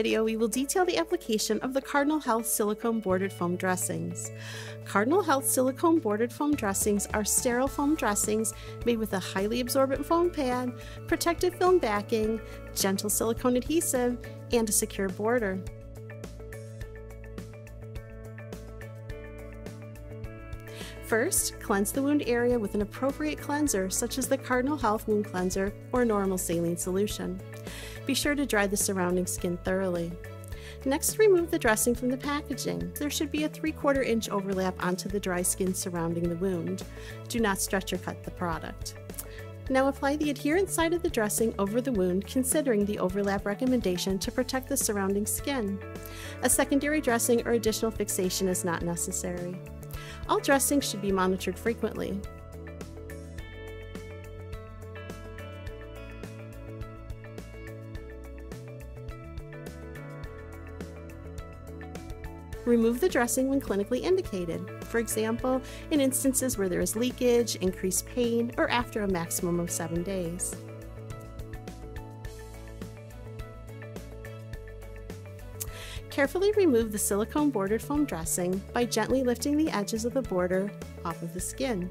video, we will detail the application of the Cardinal Health silicone bordered foam dressings. Cardinal Health silicone bordered foam dressings are sterile foam dressings made with a highly absorbent foam pad, protective film backing, gentle silicone adhesive, and a secure border. First, cleanse the wound area with an appropriate cleanser such as the Cardinal Health Wound Cleanser or normal saline solution. Be sure to dry the surrounding skin thoroughly. Next, remove the dressing from the packaging. There should be a 3 quarter inch overlap onto the dry skin surrounding the wound. Do not stretch or cut the product. Now apply the adherent side of the dressing over the wound, considering the overlap recommendation to protect the surrounding skin. A secondary dressing or additional fixation is not necessary. All dressings should be monitored frequently. Remove the dressing when clinically indicated, for example, in instances where there is leakage, increased pain, or after a maximum of seven days. Carefully remove the silicone bordered foam dressing by gently lifting the edges of the border off of the skin.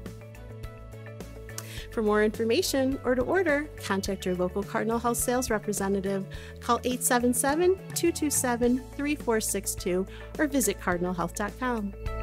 For more information or to order, contact your local Cardinal Health sales representative. Call 877 227 3462 or visit cardinalhealth.com.